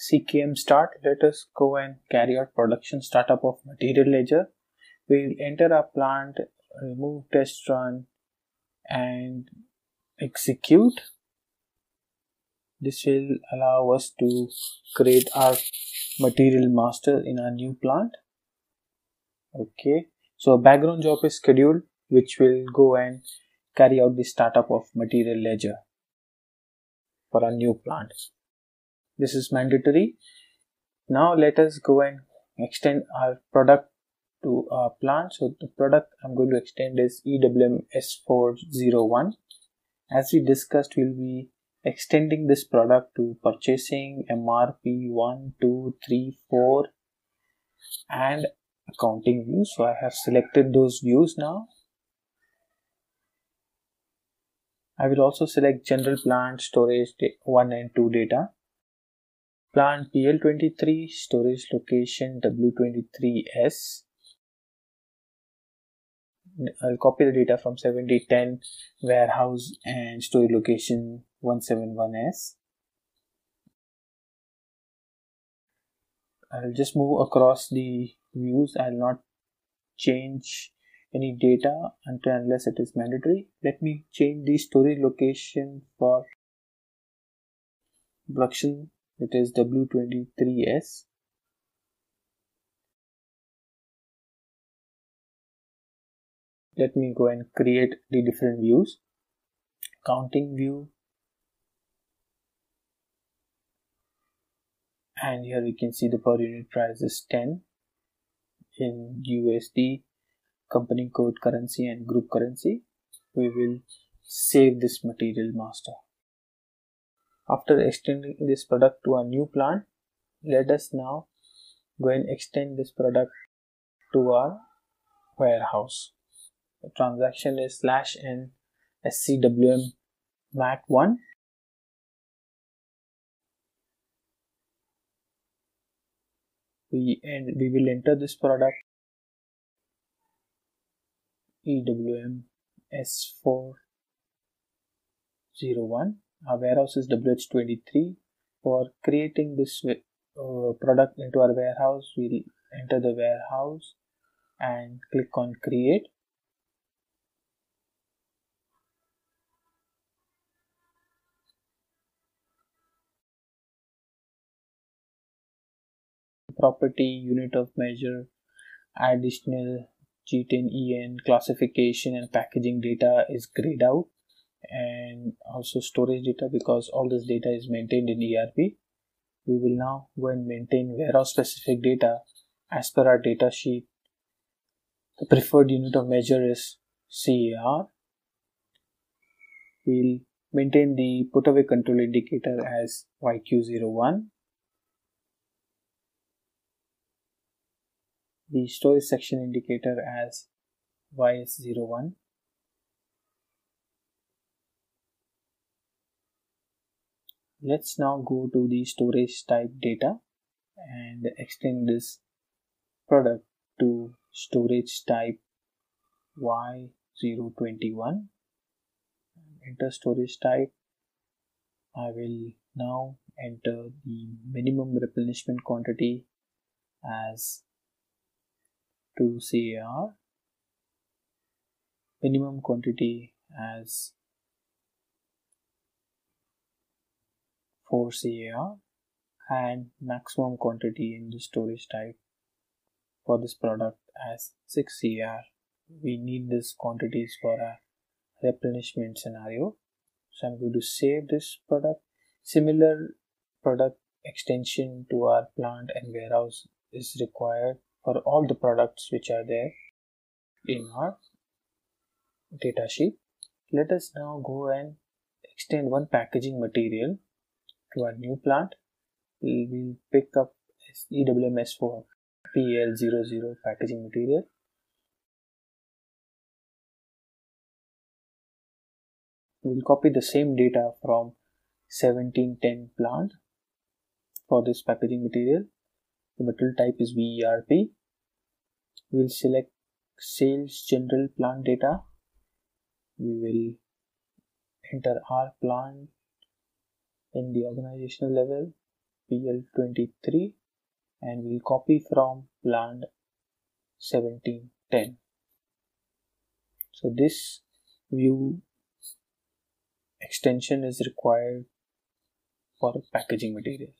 CKM start, let us go and carry out production startup of material ledger. We'll enter our plant, remove test run and execute. This will allow us to create our material master in our new plant. Okay, so a background job is scheduled which will go and carry out the startup of material ledger for our new plant this is mandatory. Now let us go and extend our product to our plant. So the product i'm going to extend is ewm s401 as we discussed we'll be extending this product to purchasing mrp 1 2 3 4 and accounting views. So i have selected those views now. I will also select general plant storage 1 and 2 data Plant PL23 storage location W23S. I'll copy the data from 7010 warehouse and storage location 171S. I'll just move across the views. I'll not change any data until unless it is mandatory. Let me change the storage location for production it is W23S let me go and create the different views. Counting view. And here we can see the per unit price is 10 in USD company code currency and group currency. We will save this material master after extending this product to a new plant, let us now go and extend this product to our warehouse. The transaction is slash n scwm mat 1 we and we will enter this product. Ewm s401 our warehouse is WH23 for creating this uh, product into our warehouse we'll enter the warehouse and click on create. Property unit of measure additional GTIN classification and packaging data is grayed out and also storage data because all this data is maintained in ERP. We will now go and maintain warehouse specific data as per our data sheet. The preferred unit of measure is CAR. We'll maintain the put away control indicator as YQ01. The storage section indicator as YS01 let's now go to the storage type data and extend this product to storage type y021 enter storage type. I will now enter the minimum replenishment quantity as 2 CAR minimum quantity as 4 CAR and maximum quantity in the storage type for this product as 6 CAR. We need these quantities for a replenishment scenario. So I'm going to save this product. Similar product extension to our plant and warehouse is required for all the products which are there in our data sheet. Let us now go and extend one packaging material to our new plant we will pick up EWMS4 PL00 packaging material. We will copy the same data from 1710 plant for this packaging material. The material type is VERP we will select sales general plant data. We will enter our plant in the organizational level PL23 and we'll copy from plant 1710 so this view extension is required for packaging material.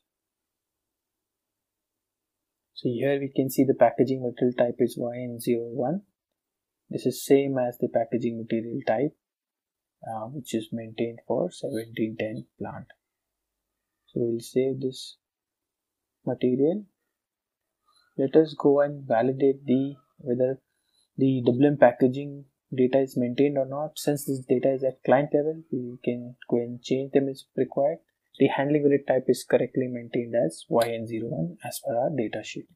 So here we can see the packaging material type is YN01 this is same as the packaging material type uh, which is maintained for 1710 plant so we'll save this material. Let us go and validate the whether the WM packaging data is maintained or not. Since this data is at client level we can go and change them as required. The handling unit type is correctly maintained as yn01 as per our data sheet.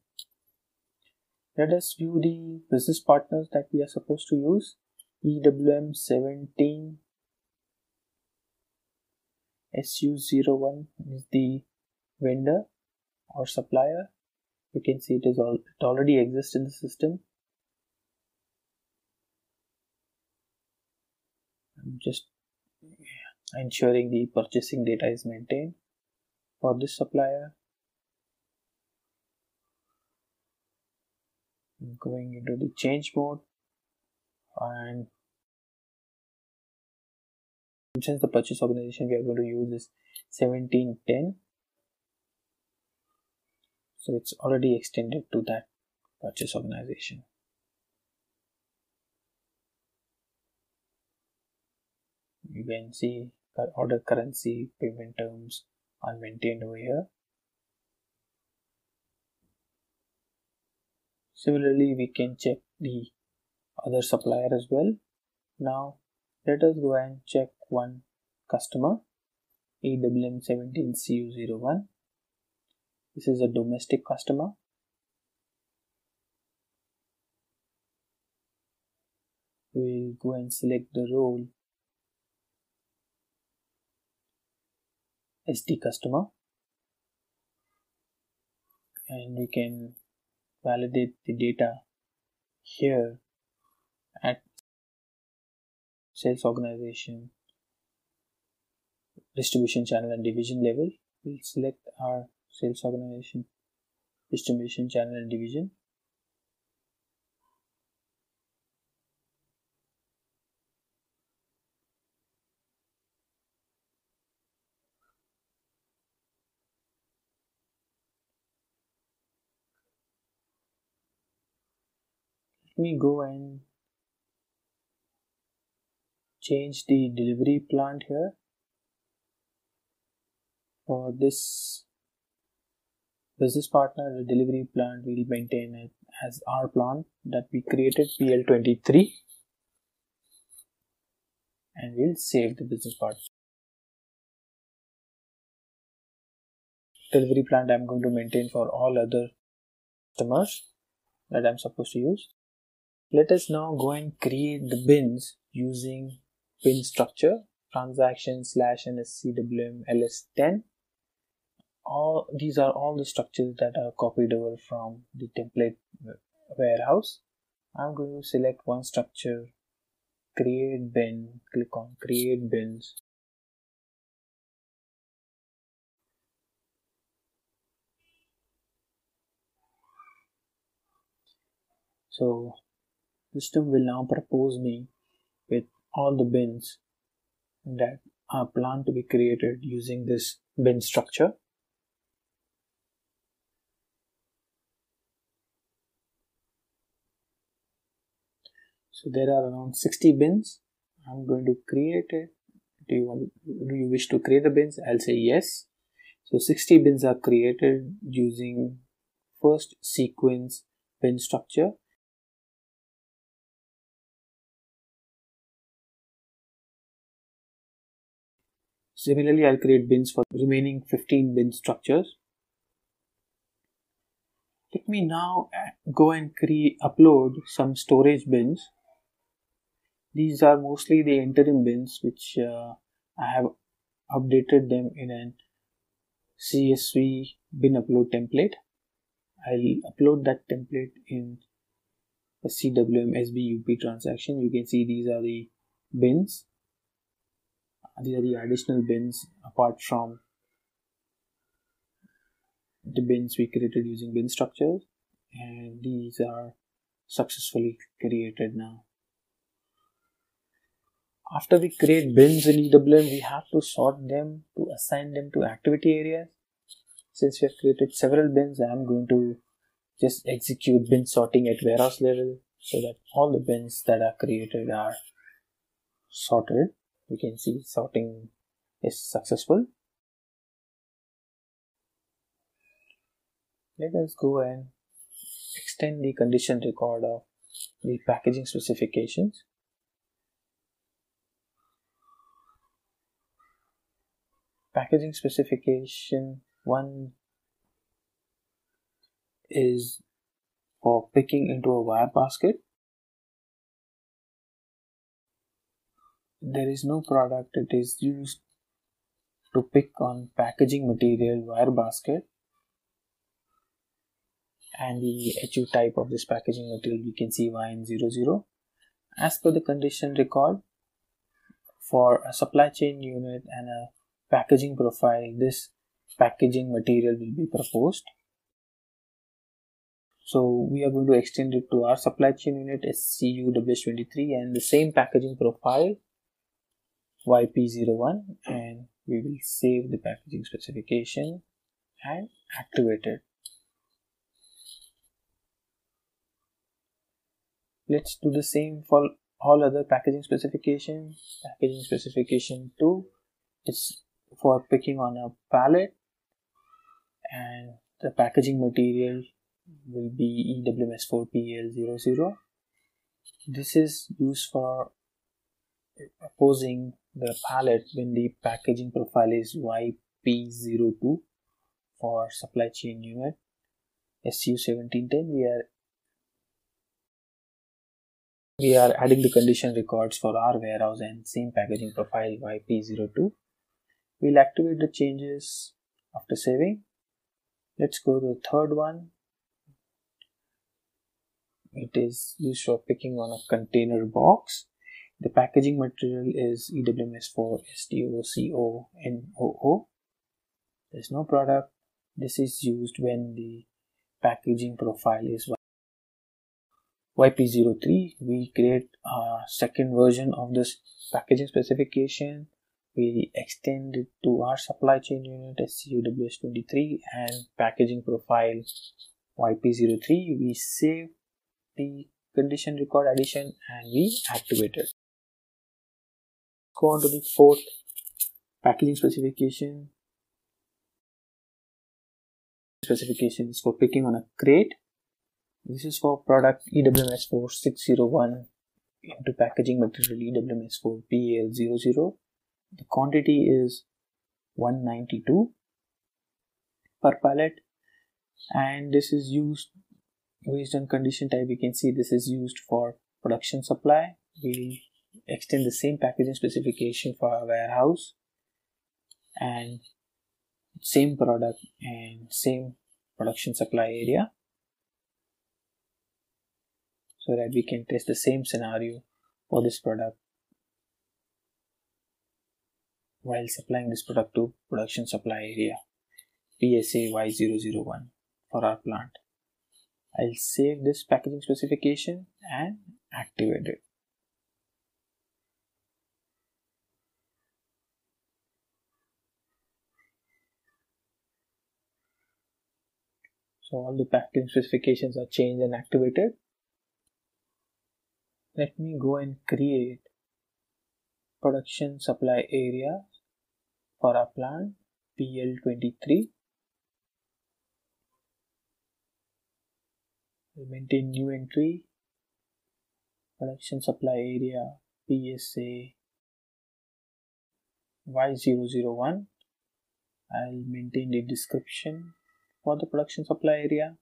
Let us view the business partners that we are supposed to use. Ewm17 su01 is the vendor or supplier. You can see it is all it already exists in the system. I'm just ensuring the purchasing data is maintained for this supplier. I'm going into the change mode and since the purchase organization we are going to use is 1710 so it's already extended to that purchase organization. You can see our order currency payment terms are maintained over here. Similarly we can check the other supplier as well. Now let us go and check one customer EWM17CU01. this is a domestic customer. We'll go and select the role SD customer and we can validate the data here at sales organization distribution channel and division level we'll select our sales organization distribution channel and division. Let me go and change the delivery plant here for this business partner the delivery plant will maintain it as our plant that we created pl23 and we'll save the business part. Delivery plant i'm going to maintain for all other customers that i'm supposed to use. Let us now go and create the bins using bin structure transaction slash nscwm ls10 all these are all the structures that are copied over from the template warehouse. I'm going to select one structure create bin click on create bins. So system will now propose me with all the bins that are planned to be created using this bin structure so there are around 60 bins. I'm going to create it. Do you want do you wish to create the bins? I'll say yes. So 60 bins are created using first sequence bin structure. Similarly, I'll create bins for remaining 15 bin structures. Let me now go and create upload some storage bins these are mostly the interim bins which uh, I have updated them in an CSV bin upload template. I'll upload that template in a CWM SBUP transaction. You can see these are the bins. These are the additional bins apart from the bins we created using bin structures and these are successfully created now after we create bins in EWM, we have to sort them to assign them to activity areas. Since we have created several bins, I am going to just execute bin sorting at warehouse level so that all the bins that are created are sorted. You can see sorting is successful. Let us go and extend the condition record of the packaging specifications. Packaging specification one is for picking into a wire basket. There is no product it is used to pick on packaging material wire basket and the HU type of this packaging material we can see YN00 as per the condition record for a supply chain unit and a packaging profile this packaging material will be proposed so we are going to extend it to our supply chain unit SCUWS23 and the same packaging profile YP01 and we will save the packaging specification and activate it. Let's do the same for all other packaging specifications. Packaging specification 2 is for picking on a pallet and the packaging material will be EWMS4PL00. This is used for opposing the pallet when the packaging profile is YP02 for supply chain unit SU1710 we are we are adding the condition records for our warehouse and same packaging profile YP02 We'll activate the changes after saving. Let's go to the third one. It is used for picking on a container box. The packaging material is EWMS4 STOCONOO. There's no product. This is used when the packaging profile is YP03. We create a second version of this packaging specification we extend it to our supply chain unit SCUWS23 and packaging profile YP03 we save the condition record addition and we activate it. Go on to the fourth packaging specification. Specification is for picking on a crate. This is for product EWMS4601 into packaging material EWMS4PL00 the quantity is 192 per pallet. And this is used based on condition type. We can see this is used for production supply. We extend the same packaging specification for our warehouse. And same product and same production supply area. So that we can test the same scenario for this product while supplying this product to production supply area PSA Y001 for our plant. I'll save this packaging specification and activate it. So all the packaging specifications are changed and activated. Let me go and create production supply area for our plant PL23 we'll maintain new entry production supply area PSA Y001 I'll maintain the description for the production supply area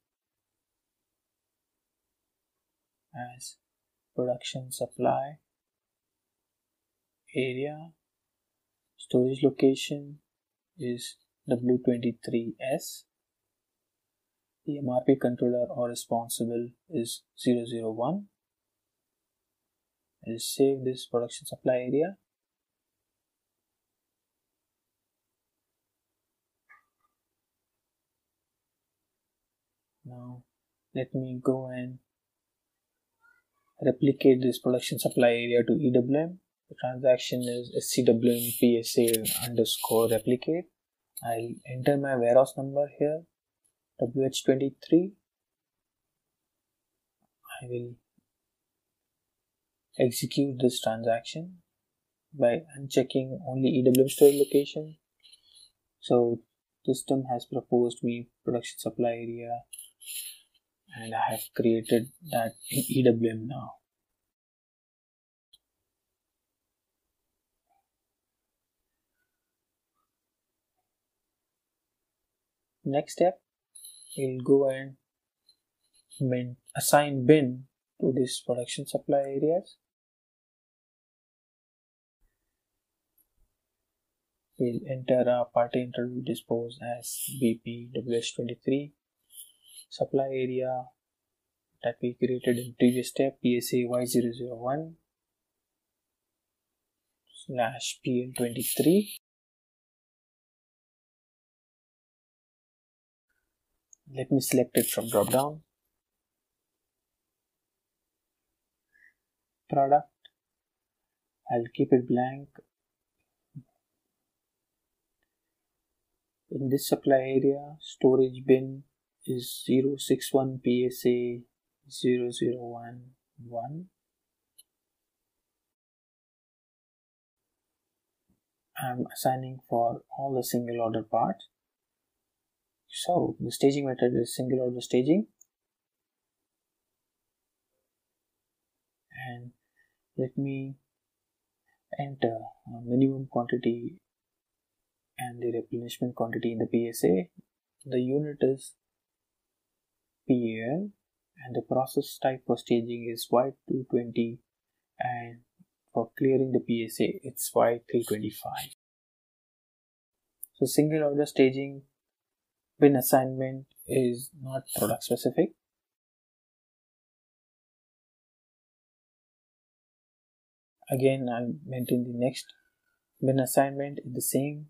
as production supply area storage location is W23S. The MRP controller or responsible is 001. I'll save this production supply area. now let me go and replicate this production supply area to EWM. The transaction is SCWM PSA underscore replicate. I'll enter my warehouse number here, WH23. I will execute this transaction by unchecking only EWM store location. So system has proposed me production supply area and I have created that in EWM now. Next step, we'll go and assign bin to this production supply areas. We'll enter a party interval dispose as BP WH23 supply area that we created in previous step PSA Y001 slash PL23 let me select it from drop down. Product. I'll keep it blank. In this supply area storage bin is 061 PSA 0011 I'm assigning for all the single order parts so the staging method is single order staging and let me enter a minimum quantity and the replenishment quantity in the PSA. The unit is PAL and the process type for staging is Y220 and for clearing the PSA it's Y325. So single order staging bin assignment is not product specific. Again I'll maintain the next. Bin assignment in the same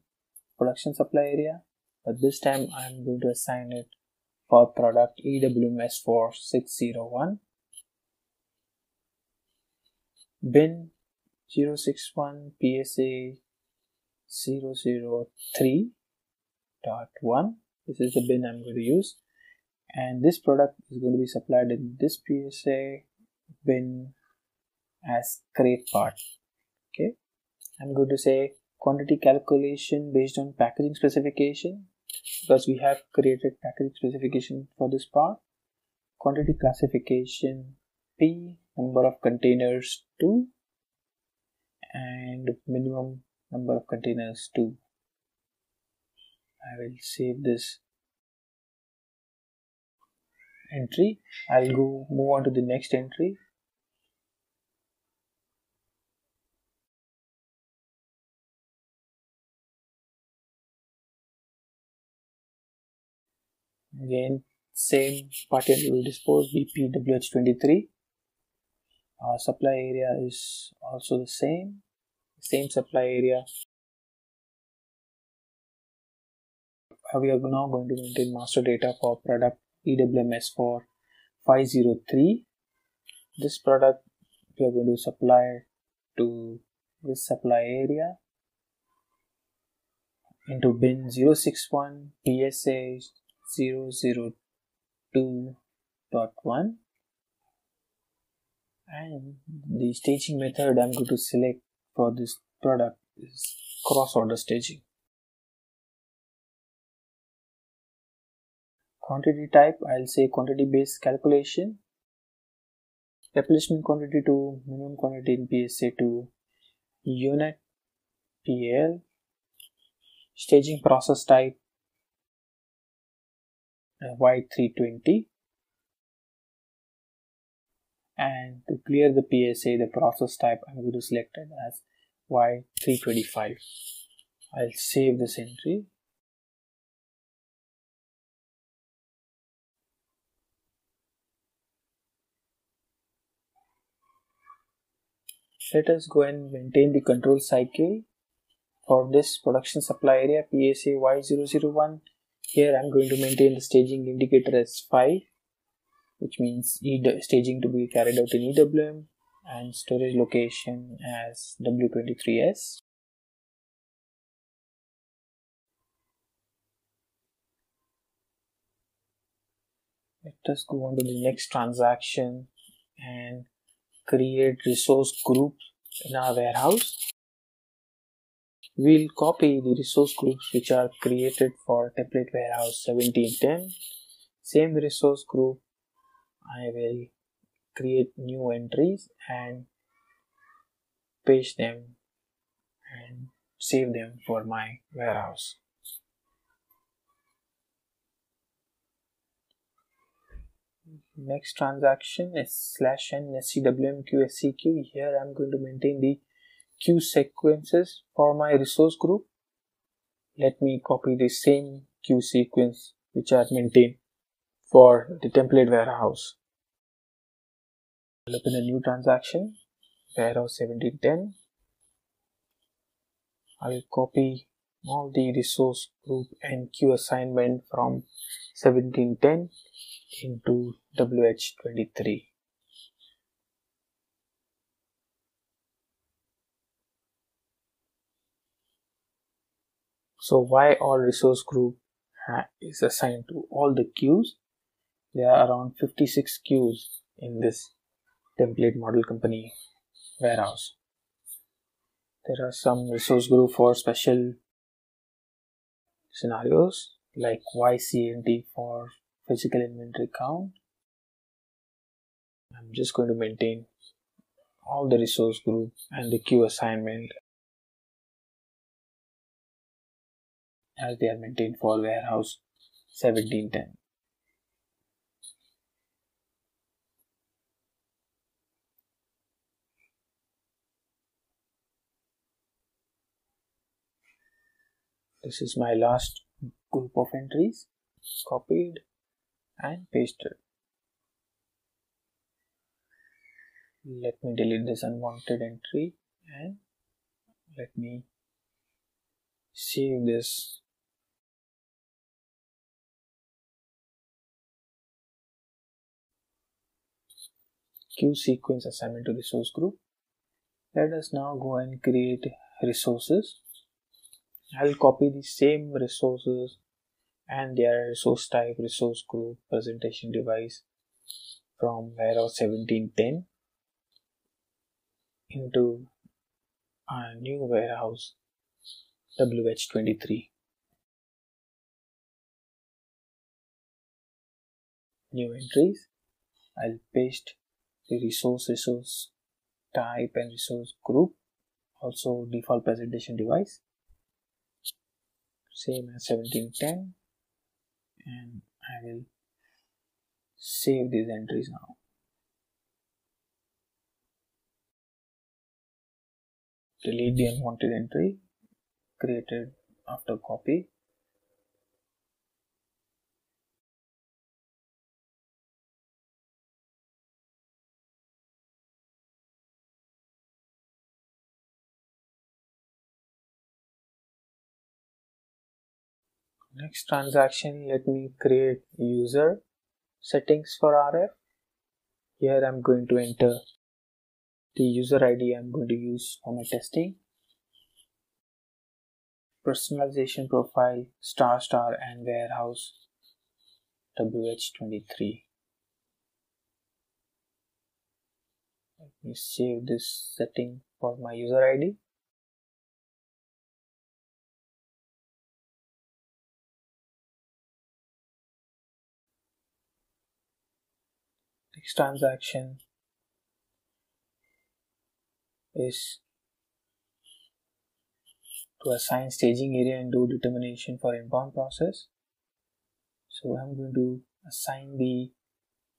production supply area but this time I'm going to assign it for product EWMS4601 bin 061 PSA 003.1 this is the bin I'm going to use. And this product is going to be supplied in this PSA bin as crate part. Okay. I'm going to say quantity calculation based on packaging specification because we have created packaging specification for this part. Quantity classification p number of containers 2 and minimum number of containers 2 I will save this entry. I'll go move on to the next entry. Again same pattern will dispose bpwh23 our supply area is also the same. Same supply area we are now going to maintain master data for product ewms for 503 this product we are going to supply to this supply area into bin 061 psa 002.1 and the staging method I'm going to select for this product is cross order staging. Quantity type I'll say quantity based calculation. Replenishment quantity to minimum quantity in PSA to unit PL. Staging process type uh, Y320 and to clear the PSA the process type I'm going to select it as Y325 I'll save this entry let us go and maintain the control cycle for this production supply area PSA Y001 here I'm going to maintain the staging indicator as 5 which means staging to be carried out in EWM and storage location as W23S. Let us go on to the next transaction and create resource groups in our warehouse. We'll copy the resource groups which are created for template warehouse 1710. Same resource group, I will create new entries and paste them and save them for my warehouse. Next transaction is slash n scwmq. Here I'm going to maintain the queue sequences for my resource group. Let me copy the same queue sequence which I have maintained for the template warehouse. I'll open a new transaction, warehouse 1710. I'll copy all the resource group and queue assignment from 1710 into WH23. So why all resource group is assigned to all the queues? There are around 56 queues in this template model company warehouse. There are some resource group for special scenarios like YCNT for physical inventory count. I'm just going to maintain all the resource group and the queue assignment as they are maintained for warehouse 1710. This is my last group of entries copied and paste it. Let me delete this unwanted entry and let me save this queue sequence assignment to the source group. Let us now go and create resources. I'll copy the same resources and their resource type, resource group, presentation device from warehouse 1710 into a new warehouse WH23. New entries. I'll paste the resource, resource type and resource group. Also default presentation device. Same as 1710 and I will save these entries now. Delete the unwanted entry created after copy. Next transaction, let me create user settings for RF. Here I'm going to enter the user ID I'm going to use for my testing. Personalization profile, star star and warehouse WH23. Let me save this setting for my user ID. Next transaction is to assign staging area and do determination for inbound process. So I'm going to assign the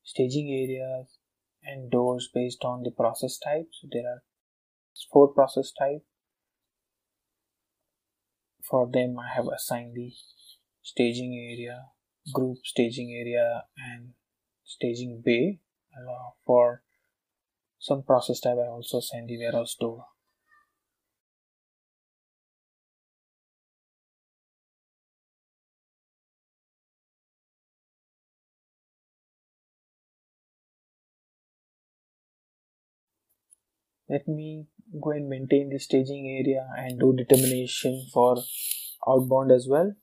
staging areas and doors based on the process type. So there are four process type. For them I have assigned the staging area, group staging area and staging bay. Uh, for some process type I also send the warehouse door let me go and maintain the staging area and do determination for outbound as well.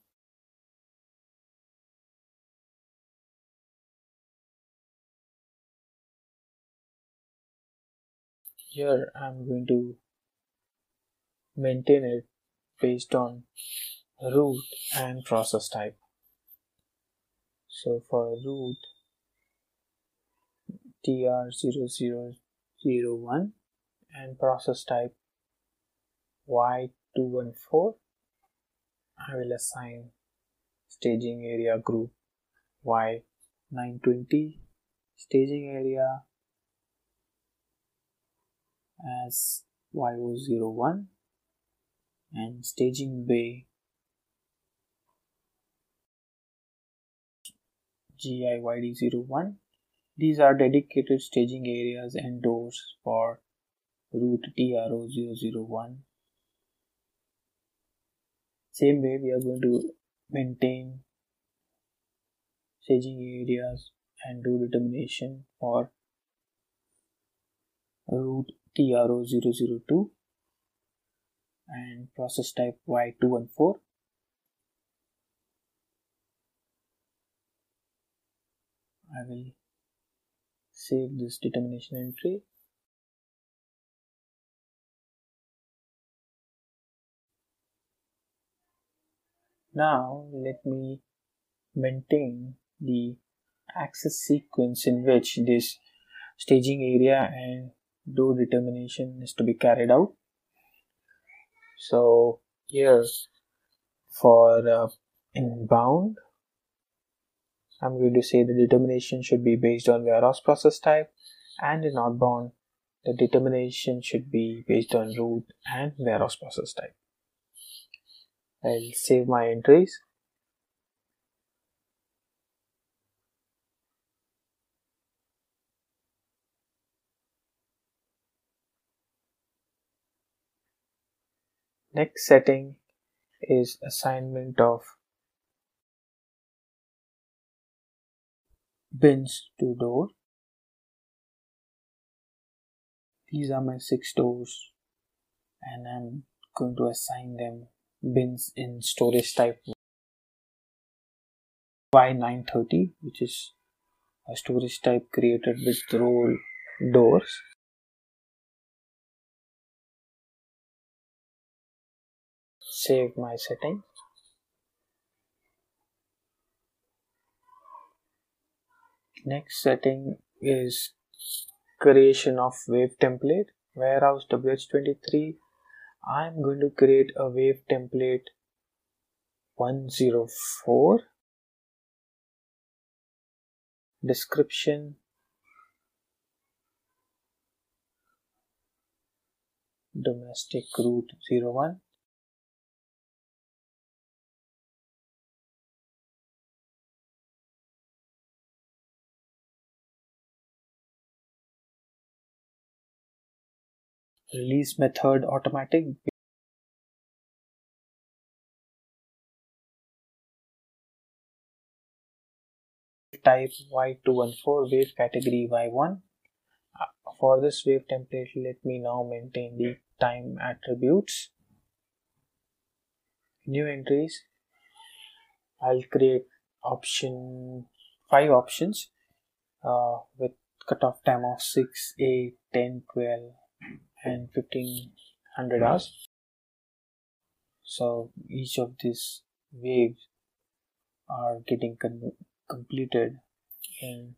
Here I'm going to maintain it based on route and process type. So for route tr0001 and process type y214 I will assign staging area group y920 staging area as y001 and staging bay GIYD01 these are dedicated staging areas and doors for route TRO001. Same way we are going to maintain staging areas and do determination for route TRO002 and process type Y214. I will save this determination entry now let me maintain the access sequence in which this staging area and do determination is to be carried out so here for uh, inbound I'm going to say the determination should be based on warehouse process type and in outbound the determination should be based on route and warehouse process type. I'll save my entries. Next setting is assignment of bins to door. These are my six doors and I'm going to assign them bins in storage type Y930 which is a storage type created with roll doors. Save my setting. next setting is creation of wave template. Warehouse wh23 i'm going to create a wave template 104 description. Domestic route 01 release method automatic. Type y214 wave category y1 uh, for this wave template let me now maintain the time attributes. New entries. I'll create option five options uh, with cutoff time of 6 8 10 12 and 1500 hours. So each of these waves are getting completed in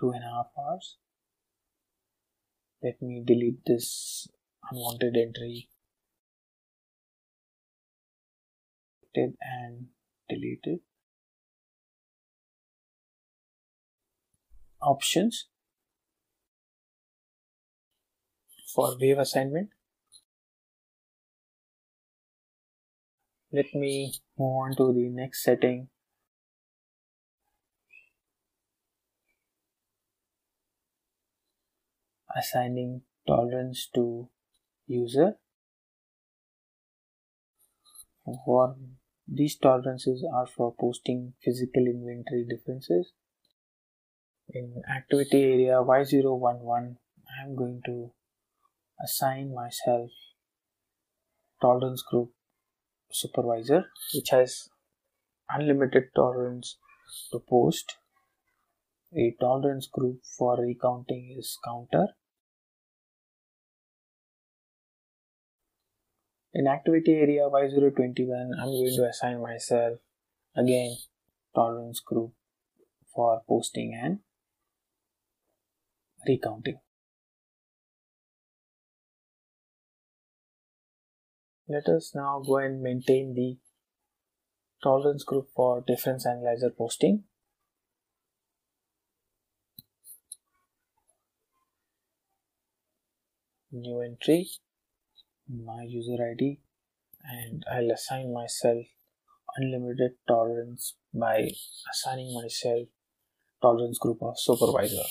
two and a half hours. Let me delete this unwanted entry. And delete it options for wave assignment. Let me move on to the next setting. Assigning tolerance to user. For these tolerances are for posting physical inventory differences in activity area y011 I'm going to assign myself tolerance group supervisor which has unlimited tolerance to post. A tolerance group for recounting is counter. In activity area y021 I'm going to assign myself again tolerance group for posting and recounting Let us now go and maintain the tolerance group for difference analyzer posting. New entry, my user ID, and I'll assign myself unlimited tolerance by assigning myself tolerance group of supervisor.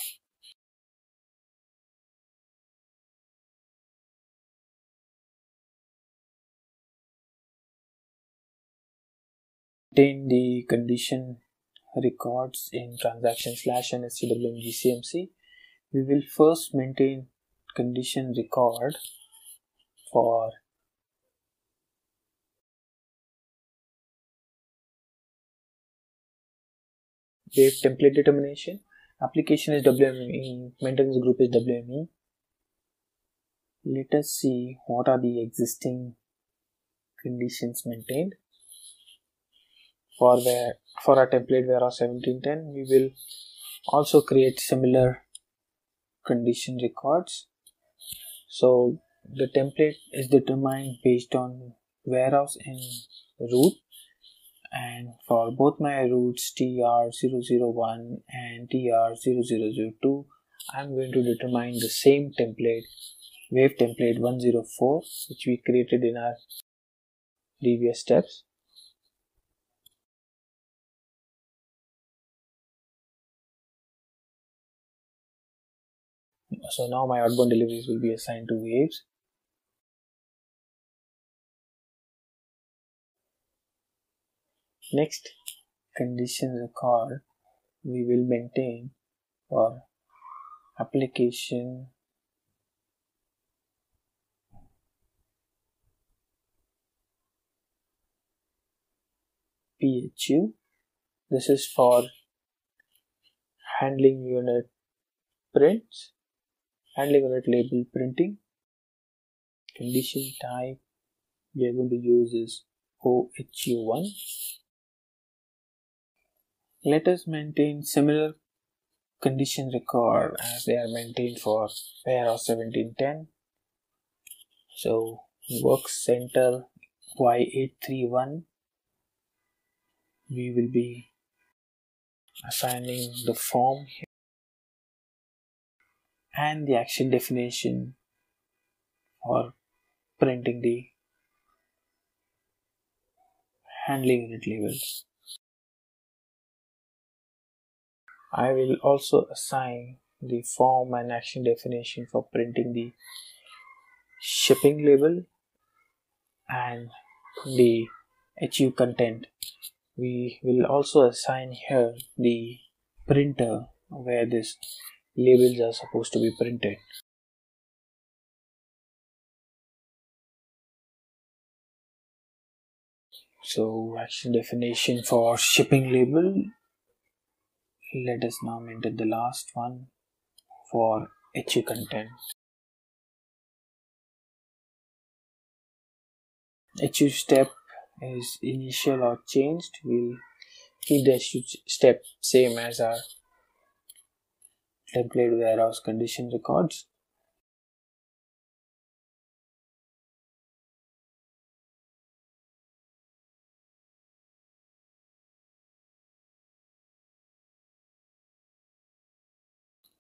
Obtain the condition records in transaction slash and SCWM GCMC, we will first maintain condition record for wave template determination. Application is WME, maintenance group is WME. Let us see what are the existing conditions maintained for the for our template warehouse 1710 we will also create similar condition records. So the template is determined based on warehouse and route and for both my routes tr001 and tr0002 i'm going to determine the same template wave template 104 which we created in our previous steps so now my outbound deliveries will be assigned to waves. Next condition record we will maintain for application. PHU this is for handling unit prints handling unit label printing. Condition type we are going to use is OHU1 let us maintain similar condition record as they are maintained for pair of 1710 so work center y831 we will be assigning the form and the action definition for printing the handling unit labels. I will also assign the form and action definition for printing the shipping label and the HU content. We will also assign here the printer where this labels are supposed to be printed. So action definition for shipping label. Let us now enter the last one for HU content. HU step is initial or changed. We'll keep the HU step same as our template warehouse condition records.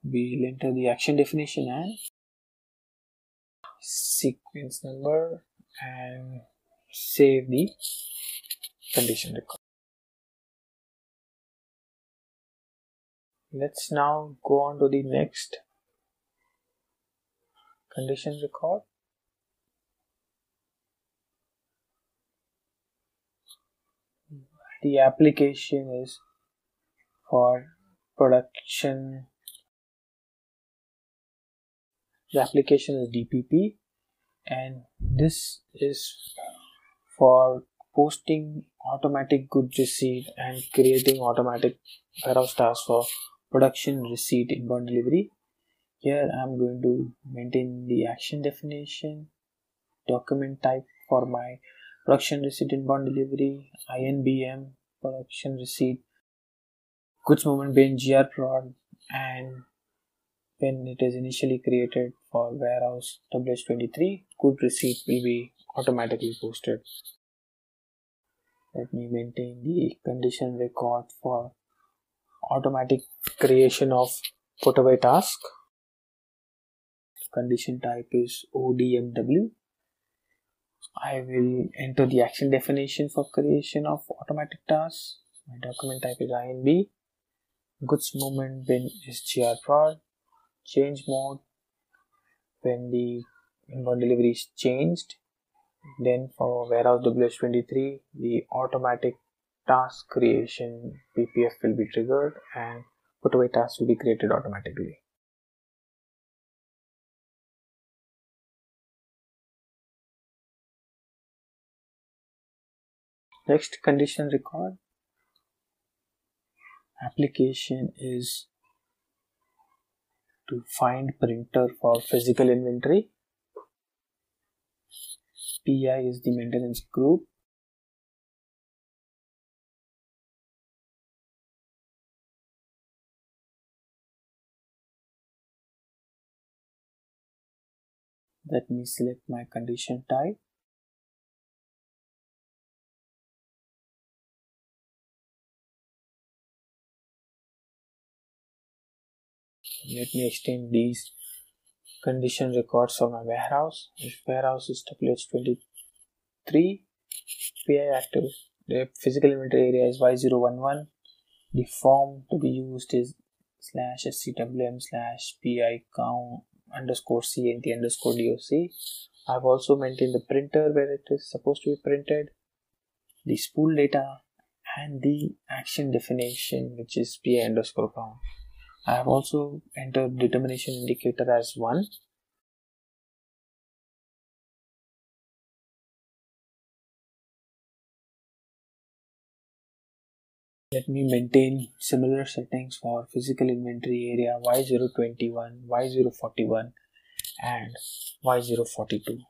We'll enter the action definition and sequence number and save the condition record. Let's now go on to the next condition record. The application is for production. The application is DPP and this is for posting automatic good receipt and creating automatic warehouse tasks for production receipt inbound delivery. Here I'm going to maintain the action definition document type for my production receipt inbound delivery INBM production receipt goods movement bin GR prod and when it is initially created for warehouse WH23 good receipt will be automatically posted. Let me maintain the condition record for automatic creation of put away task. Condition type is ODMW I will enter the action definition for creation of automatic tasks my document type is INB goods movement bin is GR prod change mode when the inbound delivery is changed. Then for warehouse WH23 the automatic task creation PPF will be triggered and put away tasks will be created automatically next condition record application is to find printer for physical inventory. PI is the maintenance group. Let me select my condition type. let me extend these condition records for my warehouse. If warehouse is wh23 pi active. The physical inventory area is y011 the form to be used is slash scwm slash pi count underscore cnt underscore doc i've also maintained the printer where it is supposed to be printed the spool data and the action definition which is pi underscore count I have also entered determination indicator as 1. Let me maintain similar settings for physical inventory area Y021, Y041 and Y042.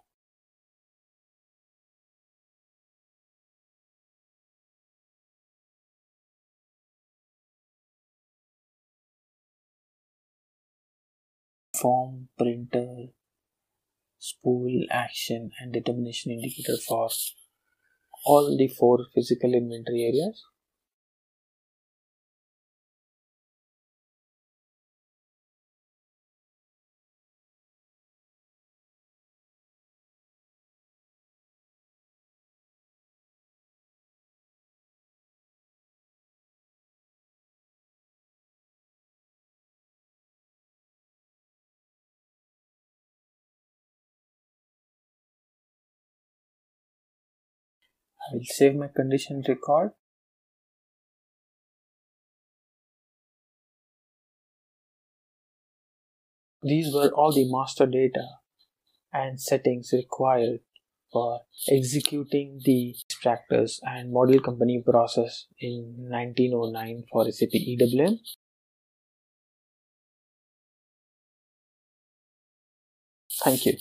form, printer, spool, action, and determination indicator for all the four physical inventory areas. I will save my condition record. These were all the master data and settings required for executing the extractors and module company process in 1909 for SAP EWM. Thank you.